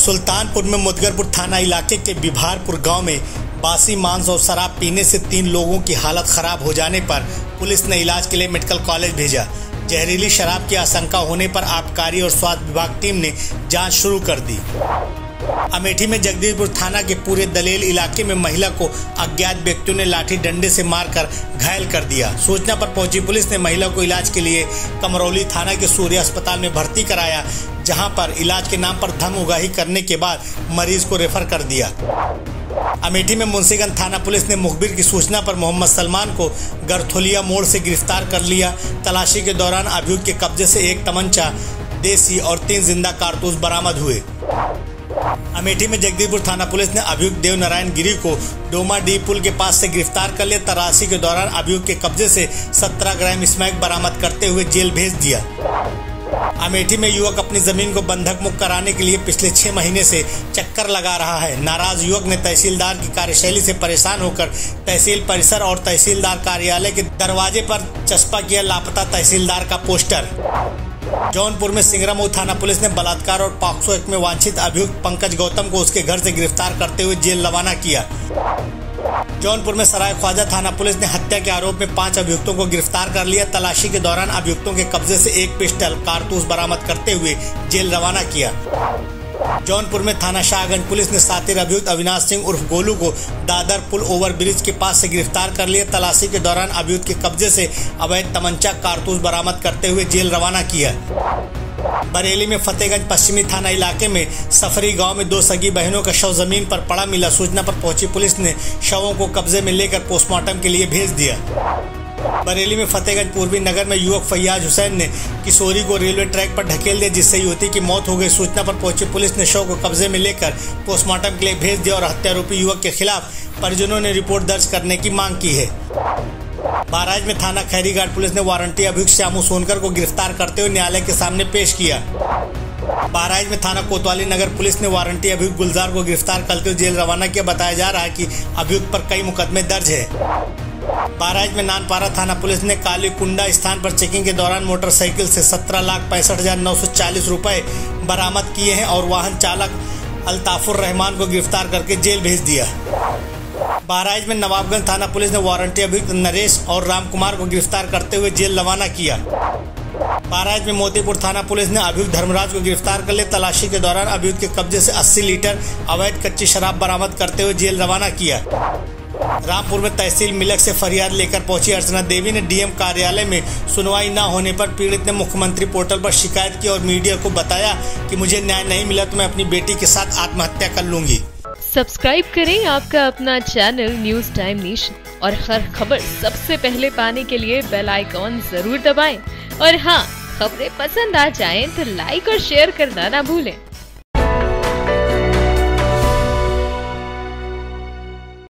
सुल्तानपुर में मुदगरपुर थाना इलाके के बिभारपुर गाँव में बासी मांस और शराब पीने से तीन लोगों की हालत खराब हो जाने पर पुलिस ने इलाज के लिए मेडिकल कॉलेज भेजा। जहरीली शराब की आशंका होने पर आबकारी और स्वास्थ्य विभाग टीम ने जाँच शुरू कर दी। अमेठी में जगदीशपुर थाना के पूरे दलेल इलाके में महिला को अज्ञात व्यक्तियों ने लाठी डंडे से मारकर घायल कर दिया। सूचना पर पहुँची पुलिस ने महिला को इलाज के लिए कमरौली थाना के सूर्य अस्पताल में भर्ती कराया। जहाँ पर इलाज के नाम पर धम उगाही करने के बाद मरीज़ को रेफर कर दिया। अमेठी में मुंशीगंज थाना पुलिस ने मुखबिर की सूचना पर मोहम्मद सलमान को गरथोलिया मोड़ से गिरफ़्तार कर लिया। तलाशी के दौरान अभियुक्त के कब्जे से एक तमंचा, देसी और तीन ज़िंदा कारतूस बरामद हुए। अमेठी में जगदीपुर थाना पुलिस ने अभियुक्त देव नारायण गिरी को डोमा डी पुल के पास से गिरफ़्तार कर लिया। तलाशी के दौरान अभियुक्त के कब्जे से 17 ग्राम स्मैक बरामद करते हुए जेल भेज दिया। अमेठी में युवक अपनी ज़मीन को बंधक मुक्त कराने के लिए पिछले छह महीने से चक्कर लगा रहा है। नाराज़ युवक ने तहसीलदार की कार्यशैली से परेशान होकर तहसील परिसर और तहसीलदार कार्यालय के दरवाजे पर चस्पा किया लापता तहसीलदार का पोस्टर। जौनपुर में सिंगरामऊ थाना पुलिस ने बलात्कार और पॉक्सो एक्ट में वांछित अभियुक्त पंकज गौतम को उसके घर से गिरफ़्तार करते हुए जेल रवाना किया। जौनपुर में सराय ख्वाजा थाना पुलिस ने हत्या के आरोप में पाँच अभियुक्तों को गिरफ़्तार कर लिया। तलाशी के दौरान अभियुक्तों के कब्जे से एक पिस्टल कारतूस बरामद करते हुए जेल रवाना किया। जौनपुर में थाना शाहगंज पुलिस ने सातिर अभियुक्त अविनाश सिंह उर्फ़ गोलू को दादर पुल ओवर ब्रिज के पास से गिरफ़्तार कर लिया। तलाशी के दौरान अभियुक्त के कब्जे से अवैध तमंचा कारतूस बरामद करते हुए जेल रवाना किया। बरेली में फतेहगंज पश्चिमी थाना इलाके में सफरी गाँव में दो सगी बहनों का शव ज़मीन पर पड़ा मिला। सूचना पर पहुँची पुलिस ने शवों को कब्जे में लेकर पोस्टमार्टम के लिए भेज दिया। बरेली में फतेहगंज पूर्वी नगर में युवक फैयाज हुसैन ने किशोरी को रेलवे ट्रैक पर ढकेल दिया, जिससे युवती की मौत हो गई। सूचना पर पहुँची पुलिस ने शव को कब्जे में लेकर पोस्टमार्टम के लिए भेज दिया और हत्यारोपी युवक के खिलाफ परिजनों ने रिपोर्ट दर्ज करने की मांग की है। महाराज में थाना खैरीघाट पुलिस ने वारंटी अभियुक्त श्यामू सोनकर को गिरफ़्तार करते हुए न्यायालय के सामने पेश किया। बहराइच में थाना कोतवाली नगर पुलिस ने वारंटी अभियुक्त गुलजार को गिरफ़्तार करते हुए जेल रवाना किया। बताया जा रहा है कि अभियुक्त पर कई मुकदमे दर्ज है। बहराइच में नानपारा थाना पुलिस ने काली कुंडा स्थान पर चेकिंग के दौरान मोटरसाइकिल से सत्रह लाख पैंसठ हज़ार नौ सौ चालीस रूपए बरामद किए हैं और वाहन चालक अल्ताफुर रहमान को गिरफ़्तार करके जेल भेज दिया। बहराइच में नवाबगंज थाना पुलिस ने वारंटी अभियुक्त नरेश और रामकुमार को गिरफ़्तार करते हुए जेल रवाना किया। बहराइच में मोतीपुर थाना पुलिस ने अभियुक्त धर्मराज को गिरफ़्तार कर लिया। तलाशी के दौरान अभियुक्त के कब्जे से 80 लीटर अवैध कच्ची शराब बरामद करते हुए जेल रवाना किया। रामपुर में तहसील मिलक से फरियाद लेकर पहुँची अर्चना देवी ने डीएम कार्यालय में सुनवाई न होने पर पीड़ित ने मुख्यमंत्री पोर्टल पर शिकायत की और मीडिया को बताया कि मुझे न्याय नहीं मिला तो मैं अपनी बेटी के साथ आत्महत्या कर लूँगी। सब्सक्राइब करें आपका अपना चैनल न्यूज़ टाइम नेशन और हर खबर सबसे पहले पाने के लिए बेल आइकॉन ज़रूर दबाएँ। और हाँ खबरें पसंद आ जाएँ तो लाइक और शेयर करना ना भूलें।